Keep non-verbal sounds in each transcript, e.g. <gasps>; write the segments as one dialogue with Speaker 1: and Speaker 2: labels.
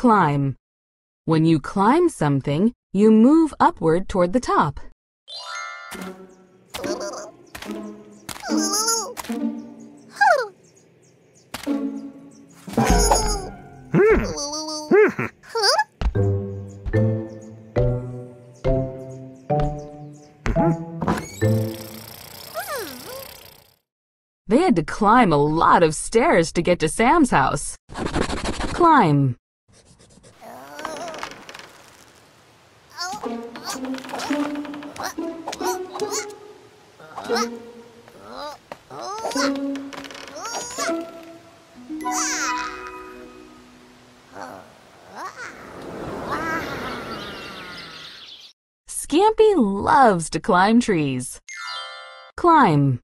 Speaker 1: Climb. When you climb something, you move upward toward the top. They had to climb a lot of stairs to get to Sam's house. Climb. Scampy loves to climb trees. Climb.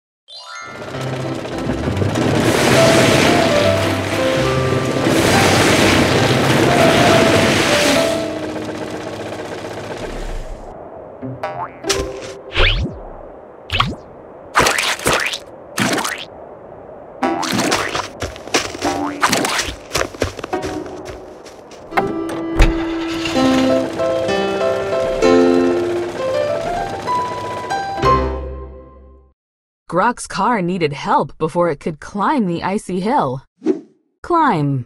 Speaker 1: Grok's car needed help before it could climb the icy hill. Climb.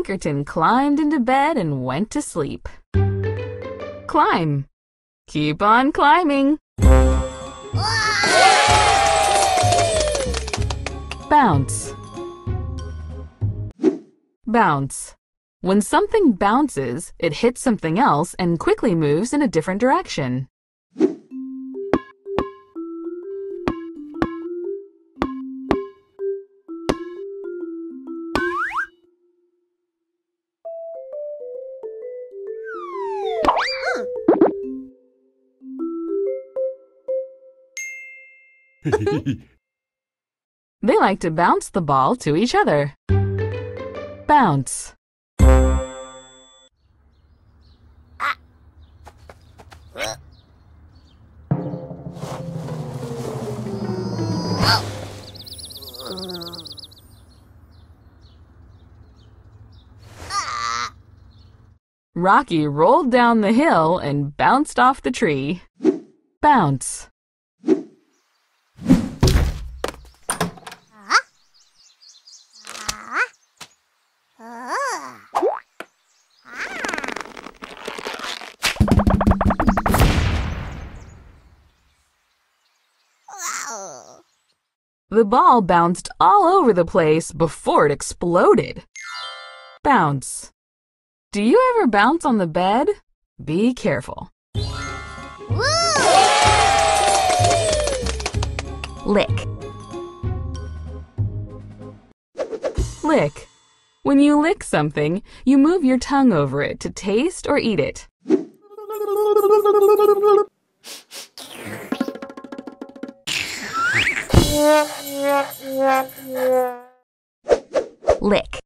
Speaker 1: Pinkerton climbed into bed and went to sleep. Climb. Keep on climbing. Bounce. Bounce. When something bounces, it hits something else and quickly moves in a different direction. <laughs> They like to bounce the ball to each other. Bounce. Rocky rolled down the hill and bounced off the tree. Bounce. The ball bounced all over the place before it exploded. Bounce. Do you ever bounce on the bed? Be careful. Lick. Lick. When you lick something, you move your tongue over it to taste or eat it. Lick.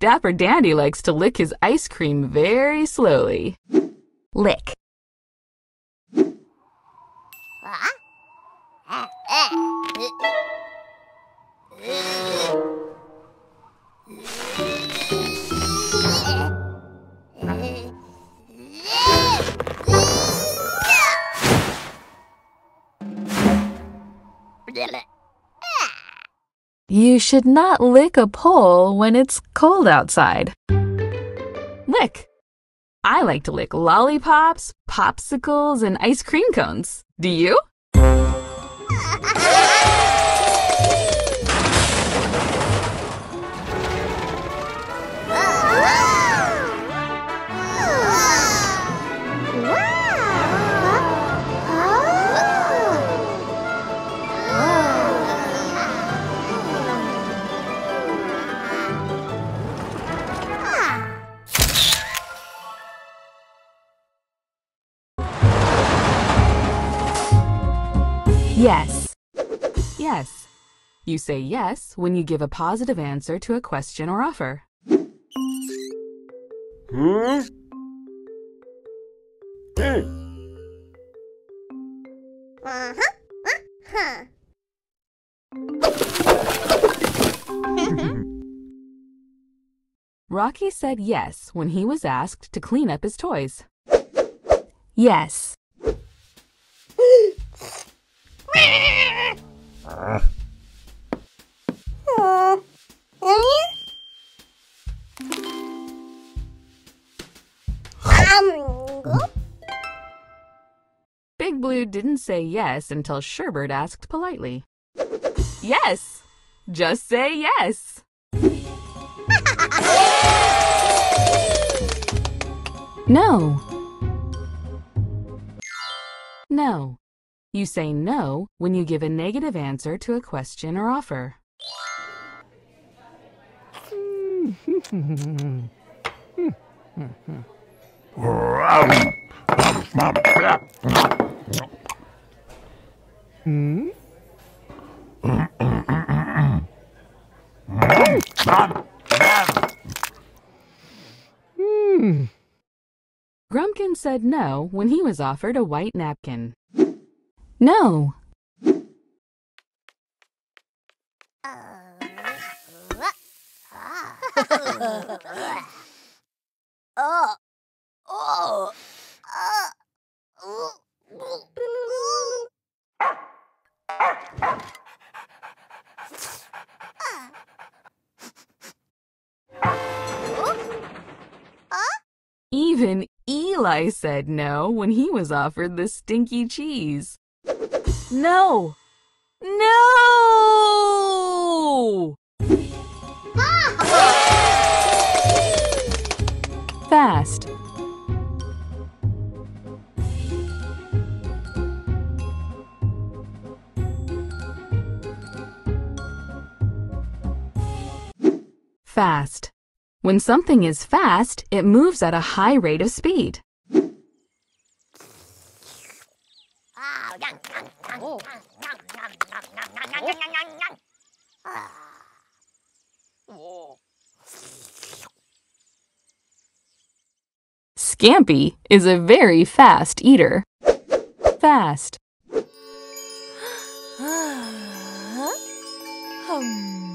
Speaker 1: Dapper Dandy likes to lick his ice cream very slowly. Lick. You should not lick a pole when it's cold outside. Lick. I like to lick lollipops, popsicles, and ice cream cones. Do you? <laughs> Yes. Yes. You say yes when you give a positive answer to a question or offer.
Speaker 2: Hmm? Hey.
Speaker 3: Uh-huh. Uh-huh. <laughs>
Speaker 1: Rocky said yes when he was asked to clean up his toys. Yes. Didn't say yes until Sherbert asked politely. Yes! Just say yes! <laughs> No. No. You say no when you give a negative answer to a question or offer. <laughs> Grumpkin said no when he was offered a white napkin. No.
Speaker 3: oh, <laughs> oh,
Speaker 1: Even Eli said no when he was offered the stinky cheese. No! No! Fast. Fast. When something is fast, it moves at a high rate of speed. Scampy is a very fast eater. Fast. <gasps>